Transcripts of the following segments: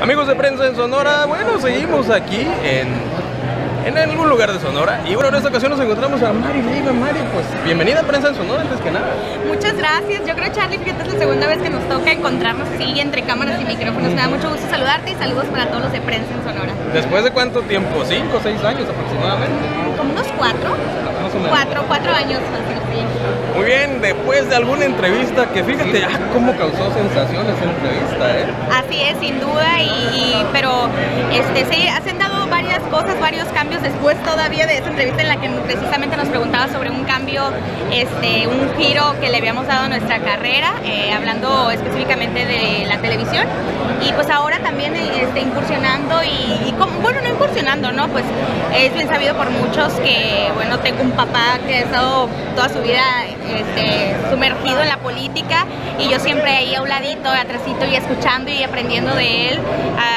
Amigos de prensa en Sonora, bueno, seguimos aquí en, en algún lugar de Sonora. Y bueno, en esta ocasión nos encontramos a Mari Leiva. Mari, pues bienvenida a Prensa en Sonora antes que nada. Muchas gracias. Yo creo, Charlie, que esta es la segunda vez que nos toca encontrarnos así entre cámaras y micrófonos. Me da mucho gusto saludarte y saludos para todos los de prensa en Sonora. ¿Después de cuánto tiempo? ¿Cinco o seis años aproximadamente? Como cuatro. Cuatro, cuatro años. Muy bien, después de alguna entrevista que fíjate, ah, cómo causó sensación esa entrevista, ¿eh? Así es, sin duda, y, y- pero este, sí, hacen dado varias cosas, varios cambios después todavía de esa entrevista en la que precisamente nos preguntaba sobre un cambio, este, un giro que le habíamos dado a nuestra carrera, eh, hablando específicamente de la televisión, y pues ahora también eh, este, incursionando y, y como- bueno, no incursionando, ¿no? Pues es bien sabido por muchos que, bueno, tengo un papá que ha estado toda su vida este, sumergido en la política y yo siempre ahí a un ladito, atrásito y escuchando y aprendiendo de él donde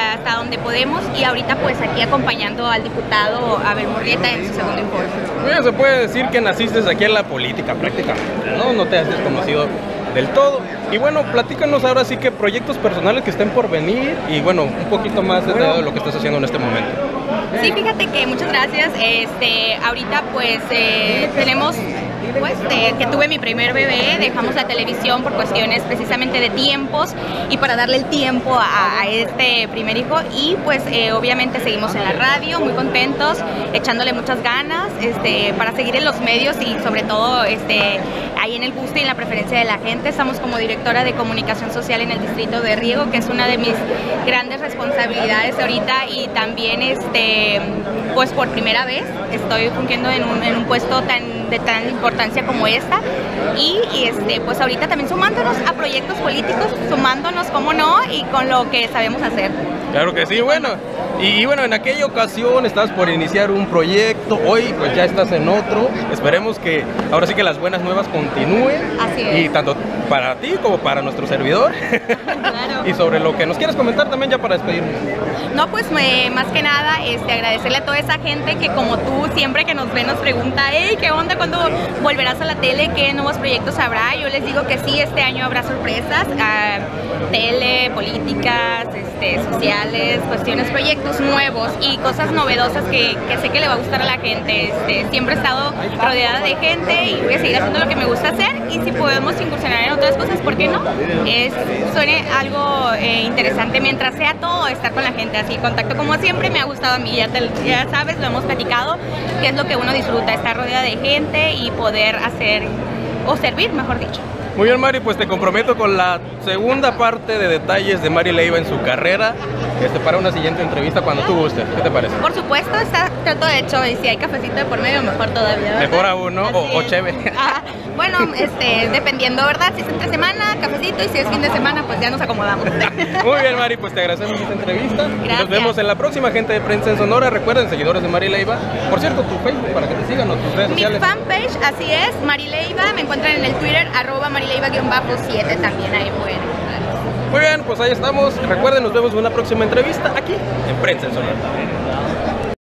podemos y ahorita pues aquí acompañando al diputado Abel Murrieta en su segundo informe. Se puede decir que naciste aquí en la política prácticamente, ¿no? No te has desconocido del todo. Y bueno, platícanos ahora sí que proyectos personales que estén por venir y bueno, un poquito más detallado de lo que estás haciendo en este momento. Sí, fíjate que muchas gracias. Este, ahorita pues eh, tenemos pues de- que tuve mi primer bebé, dejamos la televisión por cuestiones precisamente de tiempos y para darle el tiempo a, este primer hijo y pues eh, obviamente seguimos en la radio, muy contentos, echándole muchas ganas este, para seguir en los medios y sobre todo este, ahí en el gusto y en la preferencia de la gente. Estamos como directora de comunicación social en el distrito de Riego, que es una de mis grandes responsabilidades ahorita y también este pues por primera vez estoy fungiendo en un, un puesto tan de tan como esta y, y, este pues ahorita también sumándonos a proyectos políticos, sumándonos como no y con lo que sabemos hacer. Claro que sí, bueno. Y, bueno, en aquella ocasión estabas por iniciar un proyecto, hoy pues ya estás en otro. Esperemos que ahora sí que las buenas nuevas continúen. Así es. Y tanto para ti como para nuestro servidor. Claro. y sobre lo que nos quieres comentar también ya para despedirnos. No, pues me- más que nada este, agradecerle a toda esa gente que como tú siempre que nos ve nos pregunta, hey, ¿qué onda? ¿Cuándo volverás a la tele? ¿Qué nuevos proyectos habrá? Yo les digo que sí, este año habrá sorpresas, ah, tele, políticas, este, cuestiones, proyectos nuevos y cosas novedosas que, sé que le va a gustar a la gente. Este, siempre he estado rodeada de gente y voy a seguir haciendo lo que me gusta hacer y si podemos incursionar en otras cosas, ¿por qué no? Es, suene algo eh, interesante mientras sea todo estar con la gente así, contacto como siempre me ha gustado a mí, ya, te- sabes, lo hemos platicado, que es lo que uno disfruta, estar rodeada de gente y poder hacer o servir, mejor dicho. Muy bien, Mari, pues te comprometo con la segunda parte de detalles de Mari Leiva en su carrera este, para una siguiente entrevista cuando tú gustes. ¿Qué te parece? Por supuesto, está todo hecho y si hay cafecito de por medio, mejor todavía. ¿verdad? Mejor aún, ¿no? O- Así o es. cheve. Bueno, este, dependiendo, ¿verdad? Si es entre semana, cafecito y si es fin de semana, pues ya nos acomodamos. Muy bien, Mari, pues te agradecemos esta entrevista. Y Nos Gracias. vemos en la próxima gente de prensa en Sonora. Recuerden, seguidores de Mari Leiva. Por cierto, tu Facebook para que te sigan o tus redes Mi sociales. fanpage, así es, Marileiva, me encuentran en el Twitter, arroba marileiva-7 también, ahí pueden. Muy bien, pues ahí estamos. Recuerden, nos vemos en una próxima entrevista aquí en Prensa en Sonora.